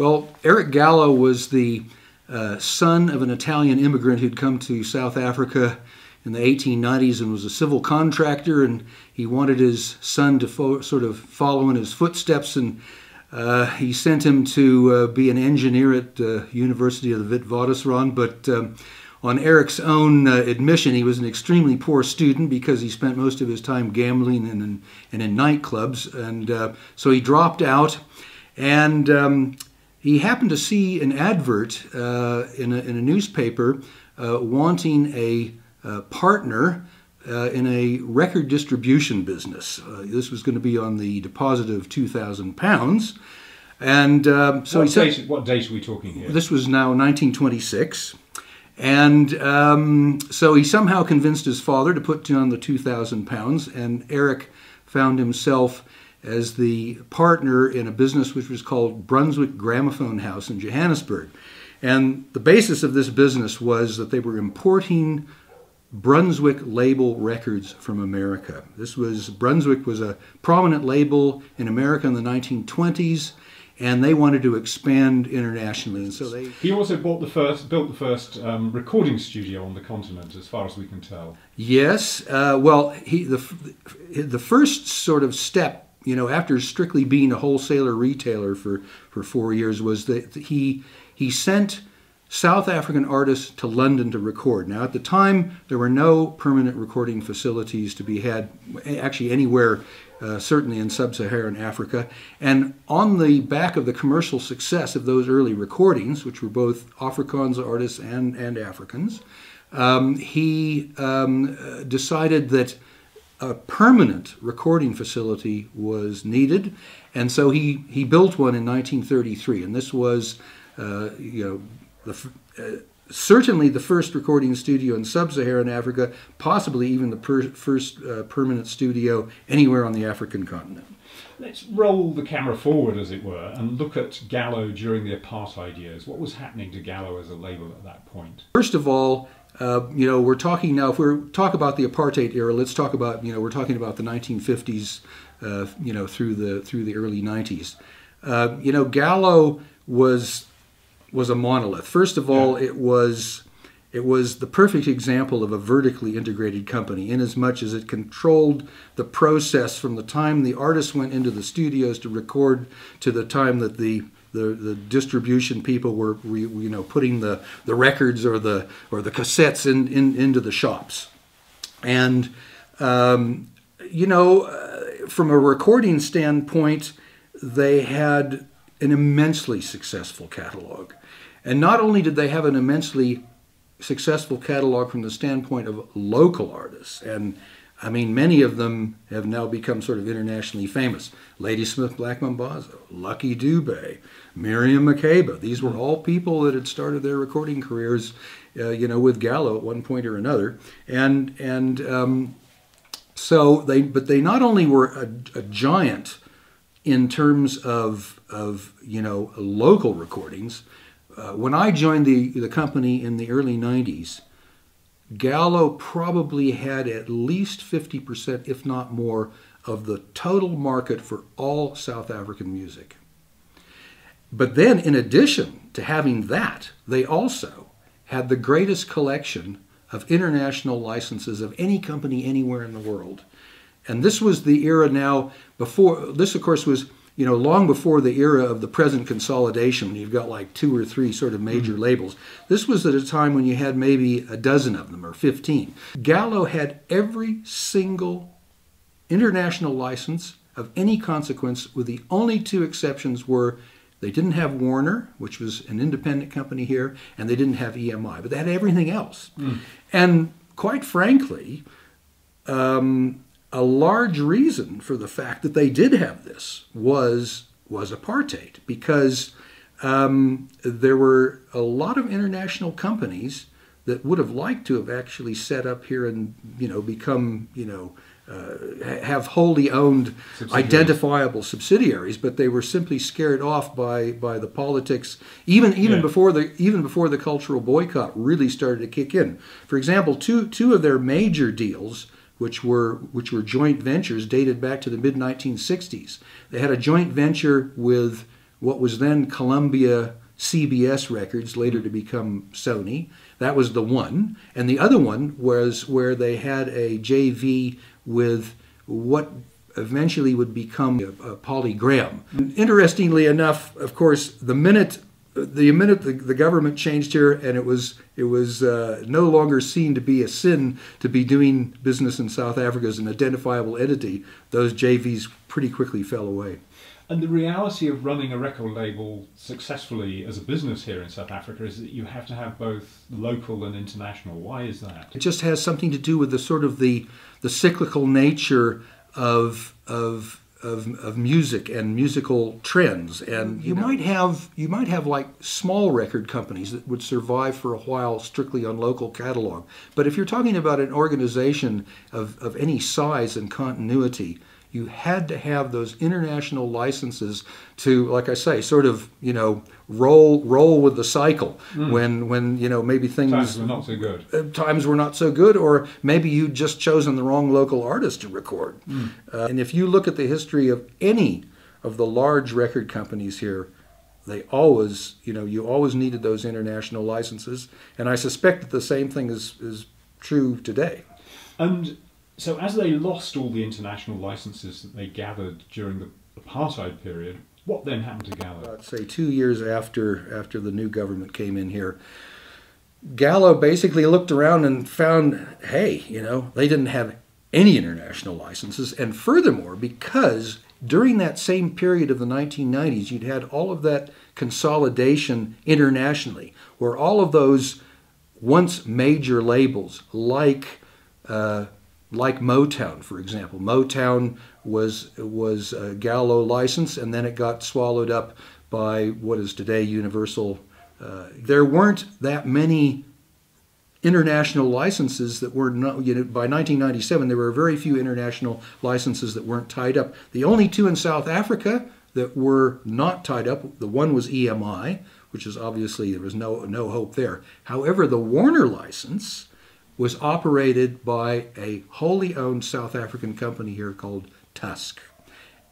Well, Eric Gallo was the uh, son of an Italian immigrant who'd come to South Africa in the 1890s and was a civil contractor, and he wanted his son to sort of follow in his footsteps, and uh, he sent him to uh, be an engineer at the University of the Witwatersrand, but um, on Eric's own uh, admission, he was an extremely poor student because he spent most of his time gambling and in, and in nightclubs, and uh, so he dropped out. And um, he happened to see an advert uh, in, a, in, a, newspaper uh, wanting a, a partner uh, in a record distribution business. Uh, this was going to be on the deposit of 2,000 pounds. And um, so what he said, date, What date are we talking here? This was now 1926. And um, so he somehow convinced his father to put down the 2,000 pounds, and Eric found himself as the partner in a business which was called Brunswick Gramophone House in Johannesburg. And the basis of this business was that they were importing Brunswick label records from America. This was Brunswick was a prominent label in America in the 1920s and they wanted to expand internationally and so they he also bought the first built the first um, recording studio on the continent as far as we can tell yes uh, well he the the first sort of step you know, after strictly being a wholesaler retailer for, for four years, was that he he sent South African artists to London to record. Now, at the time, there were no permanent recording facilities to be had, actually anywhere, uh, certainly in sub-Saharan Africa. And on the back of the commercial success of those early recordings, which were both Afrikaans artists and and Africans, um, he um, uh, decided that a permanent recording facility was needed, and so he, he built one in 1933. And this was, uh, you know, the, uh, certainly the first recording studio in sub-Saharan Africa, possibly even the per first uh, permanent studio anywhere on the African continent. Let's roll the camera forward, as it were, and look at Gallo during the apartheid years. What was happening to Gallo as a label at that point? First of all, uh, you know, we're talking now. If we're talk about the apartheid era, let's talk about you know we're talking about the 1950s, uh, you know, through the through the early 90s. Uh, you know, Gallo was was a monolith. First of all, yeah. it was it was the perfect example of a vertically integrated company in as much as it controlled the process from the time the artist went into the studios to record to the time that the the, the distribution people were, you know putting the, the records or the or the cassettes in, in into the shops, and um, you know uh, from a recording standpoint, they had an immensely successful catalog, and not only did they have an immensely successful catalog from the standpoint of local artists and I mean, many of them have now become sort of internationally famous. Ladysmith Black Mambazo, Lucky Dube, Miriam Makeba. These were all people that had started their recording careers, uh, you know, with Gallo at one point or another. And and um, so they, but they not only were a, a giant in terms of of you know local recordings. Uh, when I joined the the company in the early '90s Gallo probably had at least 50%, if not more, of the total market for all South African music. But then, in addition to having that, they also had the greatest collection of international licenses of any company anywhere in the world. And this was the era now before, this of course was you know, long before the era of the present consolidation, when you've got like two or three sort of major mm-hmm. labels. This was at a time when you had maybe a dozen of them or 15. Gallo had every single international license of any consequence, with the only two exceptions were they didn't have Warner, which was an independent company here, and they didn't have EMI, but they had everything else. Mm. And quite frankly, um, a large reason for the fact that they did have this was was apartheid because um, there were a lot of international companies that would have liked to have actually set up here and you know become you know uh, have wholly owned identifiable subsidiaries, but they were simply scared off by by the politics. Even even yeah. before the even before the cultural boycott really started to kick in. For example, two two of their major deals which were which were joint ventures dated back to the mid 1960s. They had a joint venture with what was then Columbia CBS Records, later to become Sony. That was the one. And the other one was where they had a JV with what eventually would become a, a Polygram. Interestingly enough, of course, the minute the minute the, the government changed here and it was it was uh, no longer seen to be a sin to be doing business in South Africa as an identifiable entity, those JVs pretty quickly fell away. And the reality of running a record label successfully as a business here in South Africa is that you have to have both local and international. Why is that? It just has something to do with the sort of the the cyclical nature of of of, of music and musical trends and you, you know. might have you might have like small record companies that would survive for a while strictly on local catalog but if you're talking about an organization of, of any size and continuity you had to have those international licenses to, like I say, sort of you know roll roll with the cycle mm. when when you know maybe things times were not so good. Uh, times were not so good, or maybe you'd just chosen the wrong local artist to record. Mm. Uh, and if you look at the history of any of the large record companies here, they always you know you always needed those international licenses, and I suspect that the same thing is is true today. And so as they lost all the international licenses that they gathered during the apartheid period, what then happened to Gallo? I'd say two years after after the new government came in here, Gallo basically looked around and found, hey, you know, they didn't have any international licenses, and furthermore, because during that same period of the 1990s, you'd had all of that consolidation internationally, where all of those once major labels like uh, like Motown, for example. Motown was was a Gallo license, and then it got swallowed up by what is today Universal. Uh, there weren't that many international licenses that were not, you know, by 1997 there were very few international licenses that weren't tied up. The only two in South Africa that were not tied up, the one was EMI, which is obviously there was no no hope there. However, the Warner license was operated by a wholly owned South African company here called Tusk.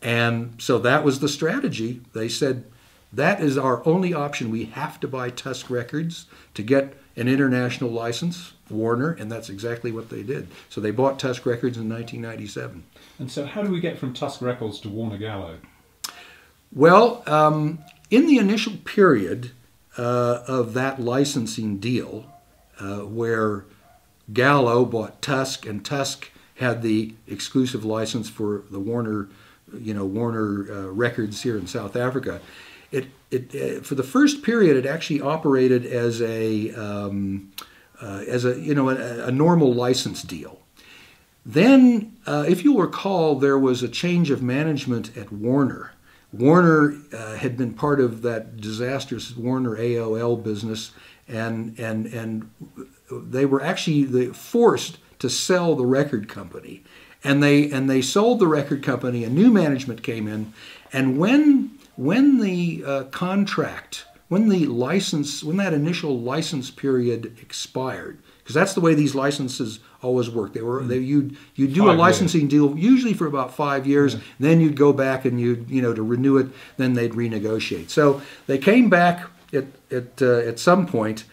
And so that was the strategy. They said, that is our only option. We have to buy Tusk Records to get an international license, Warner, and that's exactly what they did. So they bought Tusk Records in 1997. And so, how do we get from Tusk Records to Warner Gallo? Well, um, in the initial period uh, of that licensing deal, uh, where Gallo bought Tusk, and Tusk had the exclusive license for the Warner, you know, Warner uh, Records here in South Africa. It, it uh, for the first period, it actually operated as a um, uh, as a you know a, a, normal license deal. Then, uh, if you'll recall, there was a change of management at Warner. Warner uh, had been part of that disastrous Warner AOL business, and and and they were actually forced to sell the record company, and they and they sold the record company. A new management came in, and when when the uh, contract, when the license, when that initial license period expired, because that's the way these licenses always work. They were they you'd you do five a licensing years. deal usually for about five years, yeah. then you'd go back and you you know to renew it, then they'd renegotiate. So they came back at at uh, at some point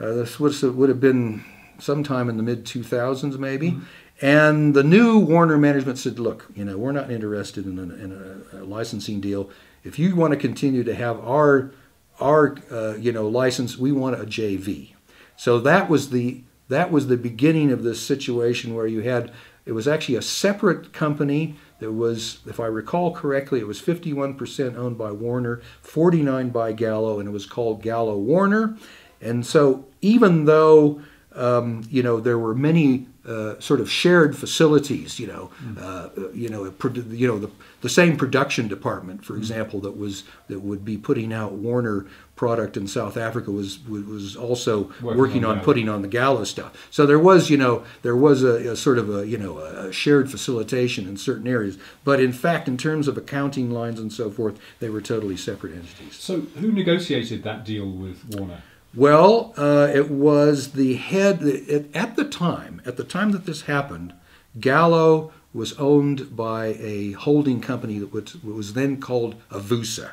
uh, this would, would have been sometime in the mid 2000s, maybe. Mm-hmm. And the new Warner management said, look, you know, we're not interested in a, in a, a licensing deal. If you want to continue to have our, our uh, you know, license, we want a JV. So that was the that was the beginning of this situation where you had it was actually a separate company that was, if I recall correctly, it was 51% owned by Warner, 49 by Gallo, and it was called Gallo Warner. And so, even though um, you know there were many uh, sort of shared facilities, you know, mm. uh, you know, you know the, the same production department, for mm. example, that was that would be putting out Warner product in South Africa was was also working, working on, on putting on the Gallo stuff. So there was, you know, there was a, a, sort of a you know a shared facilitation in certain areas, but in fact, in terms of accounting lines and so forth, they were totally separate entities. So who negotiated that deal with Warner? Well, uh, it was the head it, at the time. At the time that this happened, Gallo was owned by a holding company that was, was then called Avusa.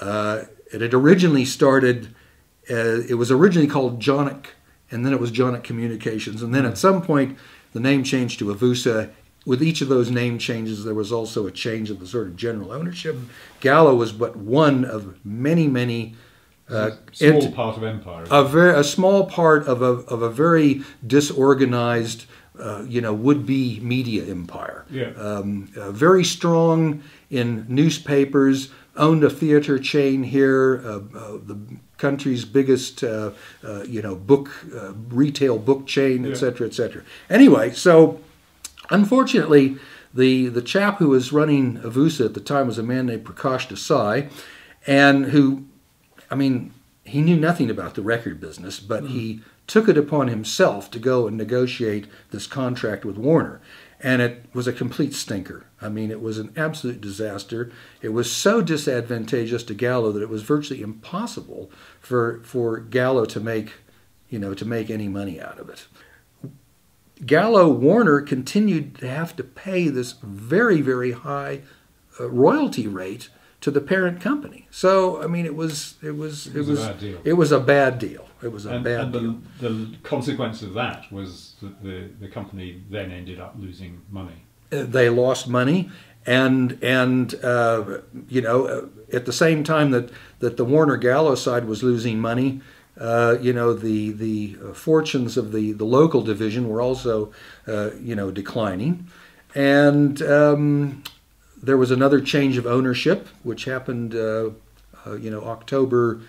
Uh, it had originally started, uh, it was originally called Johnnic, and then it was Johnnic Communications. And then at some point, the name changed to Avusa. With each of those name changes, there was also a change of the sort of general ownership. Gallo was but one of many, many. Uh, Small ent- part of empire. a very a small part of a of a very disorganized, uh, you know, would-be media empire. Yeah. Um, uh, very strong in newspapers. Owned a theater chain here. Uh, uh, the country's biggest, uh, uh, you know, book uh, retail book chain, et Yeah. cetera, et. Anyway, so unfortunately, the the chap who was running Avusa at the time was a man named Prakash Desai, and who I mean, he knew nothing about the record business, but he took it upon himself to go and negotiate this contract with Warner. And it was a complete stinker. I mean, it was an absolute disaster. It was so disadvantageous to Gallo that it was virtually impossible for, for Gallo to make, you know, to make any money out of it. Gallo Warner continued to have to pay this very, very high uh, royalty rate to the parent company. So I mean, it was it was it was was a bad deal. it was a bad deal. It was a and, bad and deal. the, the consequence of that was that the, the company then ended up losing money. Uh, They lost money, and and uh, you know uh, at the same time that that the Warner Gallo side was losing money. Uh, you know the the uh, fortunes of the the local division were also uh, you know declining, and um, there was another change of ownership, which happened, uh, uh, you know, October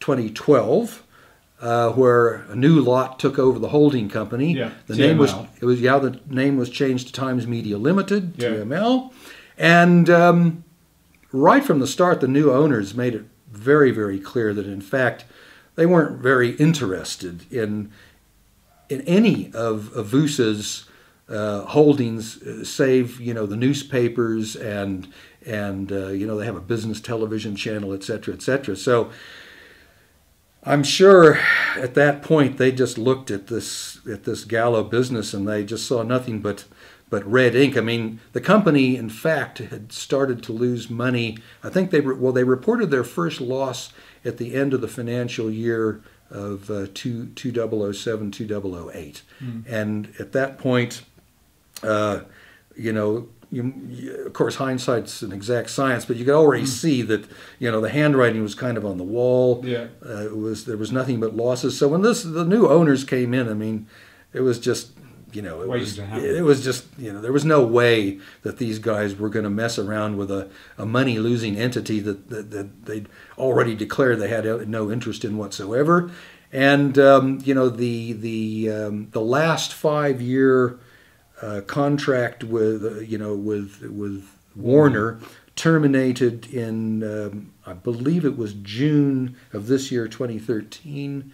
2012, uh, where a new lot took over the holding company. Yeah, the name was it was yeah the name was changed to Times Media Limited Yeah. TML, and um, right from the start, the new owners made it very very clear that in fact they weren't very interested in in any of Avusa's uh, holdings, uh, save you know the newspapers and and uh, you know they have a business television channel, et cetera, et cetera. So I'm sure at that point they just looked at this at this Gallo business and they just saw nothing but but red ink. I mean, the company in fact had started to lose money. I think they were, well they reported their first loss at the end of the financial year of uh, two, 2007 2008 and at that point uh, you know, you, you, of course, hindsight's an exact science, but you could already see that you know the handwriting was kind of on the wall. Yeah. Uh, it was there was nothing but losses. So when this the new owners came in, I mean, it was just you know it was it was just you know there was no way that these guys were going to mess around with a, a money losing entity that, that that they'd already declared they had no interest in whatsoever. And um, you know the the um, the last five year uh, contract with uh, you know with with Warner terminated in um, I believe it was June of this year 2013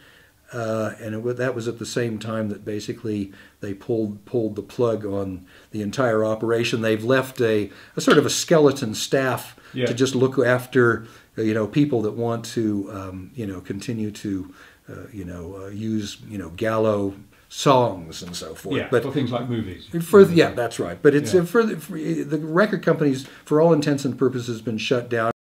uh, and it, that was at the same time that basically they pulled pulled the plug on the entire operation they've left a, a sort of a skeleton staff Yeah. to just look after uh, you know people that want to um, you know continue to uh, you know uh, use you know Gallo songs and so forth Yeah, but for things like movies. for yeah, that's right. But it's Yeah. uh, for, the, for the record companies, for all intents and purposes, been shut down.